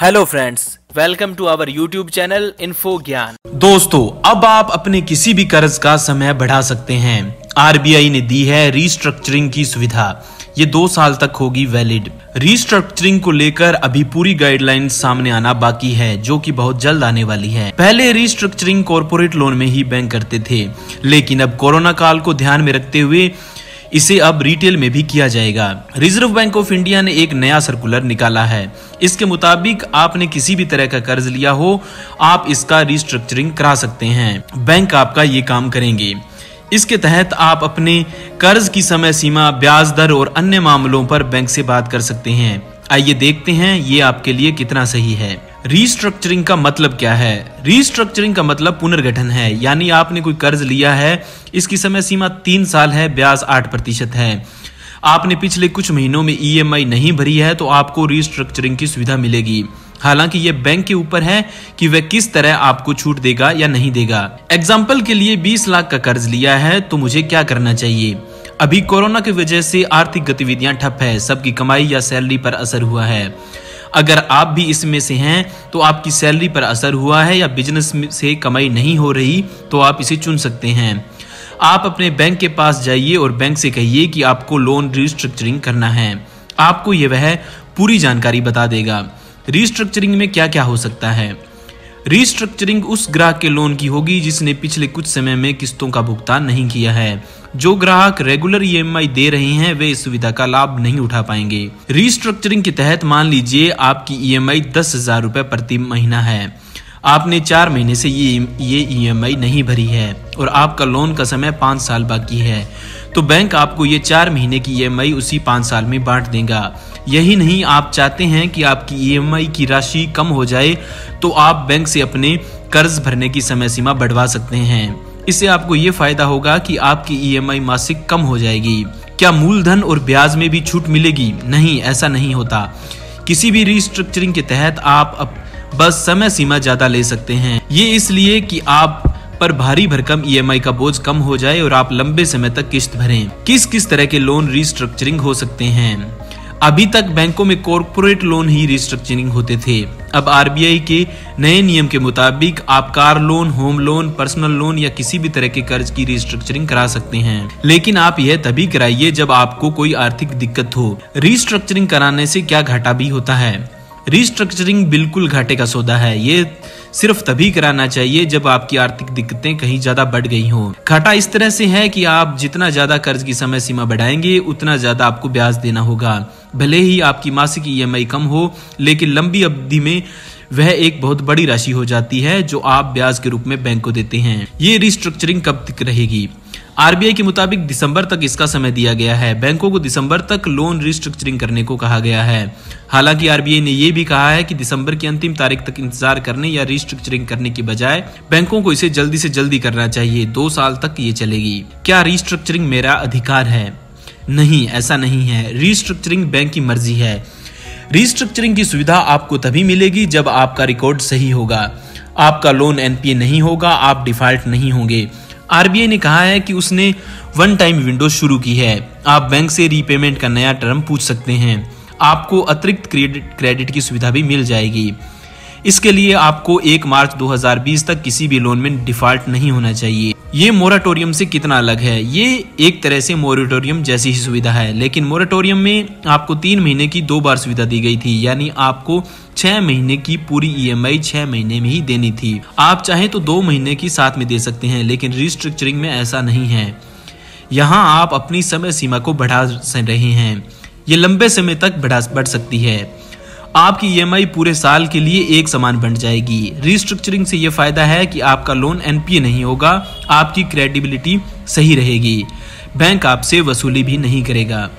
Hello friends welcome to our YouTube channel info Gyan दोस्तों, अब आप अपने किसी भी कर्ज का समय बढ़ा सकते हैं। आरबीआई ने दी है रीस्ट्रक्चरिंग की सुविधा। ये दो साल तक होगी वैलिड रीस्ट्रक्चरिंग को लेकर अभी पूरी गाइडलाइन सामने आना बाकी है, जो कि बहुत जल्द आने वाली है। पहले रीस्ट्रक्चरिंग कॉरपोरेट लोन में ही बैंक करते थे। लेकिन अब कोरोना काल को ध्यान में रखते हुए इसे अब रिटेल में भी किया जाएगा। रिज़र्व बैंक ऑफ़ इंडिया ने एक नया सर्कुलर निकाला है। इसके मुताबिक आपने किसी भी तरह का कर्ज लिया हो, आप इसका रिस्ट्रक्चरिंग करा सकते हैं। बैंक आपका ये काम करेंगे। इसके तहत आप अपने कर्ज की समय सीमा, ब्याज दर और अन्य मामलों पर बैंक से बात कर सकते हैं। आइए देखते हैं ये आपके लिए कितना सही है। रीस्ट्रक्चरिंग का मतलब क्या है? रीस्ट्रक्चरिंग का मतलब पुनर्गठन है। यानी आपने कोई कर्ज लिया है, इसकी समय सीमा तीन साल है, ब्याज आठ प्रतिशत है। आपने पिछले कुछ महीनों में ईएमआई नहीं भरी है तो आपको रीस्ट्रक्चरिंग की सुविधा मिलेगी। हालाँकि ये बैंक के ऊपर है कि वह किस तरह आपको छूट देगा या नहीं देगा। एग्ज़ाम्पल के लिए 20 लाख का कर्ज लिया है तो मुझे क्या करना चाहिए? अभी कोरोना की वजह से आर्थिक गतिविधियाँ ठप है, सबकी कमाई या सैलरी पर असर हुआ है। अगर आप भी इसमें से हैं तो आपकी सैलरी पर असर हुआ है या बिज़नेस से कमाई नहीं हो रही तो आप इसे चुन सकते हैं। आप अपने बैंक के पास जाइए और बैंक से कहिए कि आपको लोन रिस्ट्रक्चरिंग करना है। आपको यह वह पूरी जानकारी बता देगा। रिस्ट्रक्चरिंग में क्या क्या हो सकता है? रिस्ट्रक्चरिंग उस ग्राहक के लोन की होगी जिसने पिछले कुछ समय में किस्तों का भुगतान नहीं किया है। जो ग्राहक रेगुलर ईएमआई दे रहे हैं, वे इस सुविधा का लाभ नहीं उठा पाएँगे। रिस्ट्रक्चरिंग के तहत मान लीजिए आपकी ईएमआई दस हज़ार रूपए प्रति महीना है। आपने चार महीने से ये ये ईएमआई नहीं भरी है और आपका लोन का समय पाँच साल बाकी है। तो बैंक आपको ये चार महीने की ईएमआई उसी पाँच साल में बांट देगा। यही नहीं, आप चाहते हैं कि आपकी ईएमआई की राशि कम हो जाए तो आप बैंक से अपने कर्ज भरने की समय सीमा बढ़वा सकते हैं। इससे आपको ये फ़ायदा होगा कि आपकी ईएमआई मासिक कम हो जाएगी। क्या मूलधन और ब्याज में भी छूट मिलेगी? नहीं, ऐसा नहीं होता। किसी भी रिस्ट्रक्चरिंग के तहत आप बस समय सीमा ज़्यादा ले सकते हैं। ये इसलिए कि आप पर भारी भरकम ईएमआई का बोझ कम हो जाए और आप लंबे समय तक किस्त भरें। किस किस तरह के लोन रिस्ट्रक्चरिंग हो सकते हैं? अभी तक बैंकों में कॉरपोरेट लोन ही रिस्ट्रक्चरिंग होते थे। अब आरबीआई के नए नियम के मुताबिक आप car loan home loan personal loan या किसी भी तरह के कर्ज की रिस्ट्रक्चरिंग करा सकते हैं। लेकिन आप यह तभी कराइए जब आपको कोई आर्थिक दिक्कत हो। रिस्ट्रक्चरिंग कराने से क्या घाटा भी होता है? रिस्ट्रक्चरिंग बिल्कुल घाटे का सौदा है। ये सिर्फ़ तभी कराना चाहिए जब आपकी आर्थिक दिक्कतें कहीं ज़्यादा बढ़ गई हो। घाटा इस तरह से है कि आप जितना ज़्यादा कर्ज की समय सीमा बढ़ाएँगे, उतना ज़्यादा आपको ब्याज देना होगा। भले ही आपकी मासिक ईएमआई कम हो, लेकिन लंबी अवधि में वह एक बहुत बड़ी राशि हो जाती है जो आप ब्याज के रूप में बैंक को देते हैं। ये रिस्ट्रक्चरिंग कब तक रहेगी? आरबीआई के मुताबिक दिसंबर तक इसका समय दिया गया है। बैंकों को दिसंबर तक लोन रिस्ट्रक्चरिंग करने को कहा गया है। हालाँकि आरबीआई ने यह भी कहा है कि दिसंबर की अंतिम तारीख तक इंतज़ार करने या रिस्ट्रक्चरिंग करने की बजाय बैंकों को इसे जल्दी से जल्दी करना चाहिए। दो साल तक ये चलेगी। क्या रिस्ट्रक्चरिंग मेरा अधिकार है? नहीं, ऐसा नहीं है। रिस्ट्रक्चरिंग बैंक की मर्ज़ी है। रिस्ट्रक्चरिंग की सुविधा आपको तभी मिलेगी जब आपका रिकॉर्ड सही होगा। आपका लोन एनपीए नहीं होगा, आप डिफ़ॉल्ट नहीं होंगे। आरबीआई ने कहा है कि उसने वन टाइम विंडो शुरू की है। आप बैंक से रीपेमेंट का नया टर्म पूछ सकते हैं। आपको अतिरिक्त क्रेडिट क्रेडिट की सुविधा भी मिल जाएगी। इसके लिए आपको 1 मार्च 2020 तक किसी भी लोन में डिफ़ॉल्ट नहीं होना चाहिए। ये मोराटोरियम से कितना अलग है? ये एक तरह से मोरिटोरियम जैसी ही सुविधा है, लेकिन मोराटोरियम में आपको तीन महीने की दो बार सुविधा दी गई थी, यानी आपको छह महीने की पूरी ईएमआई छह महीने में ही देनी थी। आप चाहे तो दो महीने की साथ में दे सकते हैं, लेकिन रिस्ट्रक्चरिंग में ऐसा नहीं है। यहाँ आप अपनी समय सीमा को बढ़ा रहे हैं। ये लंबे समय तक बढ़ा, बढ़ सकती है। आपकी ईएमआई पूरे साल के लिए एक समान बन जाएगी। रिस्ट्रक्चरिंग से यह फ़ायदा है कि आपका लोन एनपीए नहीं होगा, आपकी क्रेडिबिलिटी सही रहेगी। बैंक आपसे वसूली भी नहीं करेगा।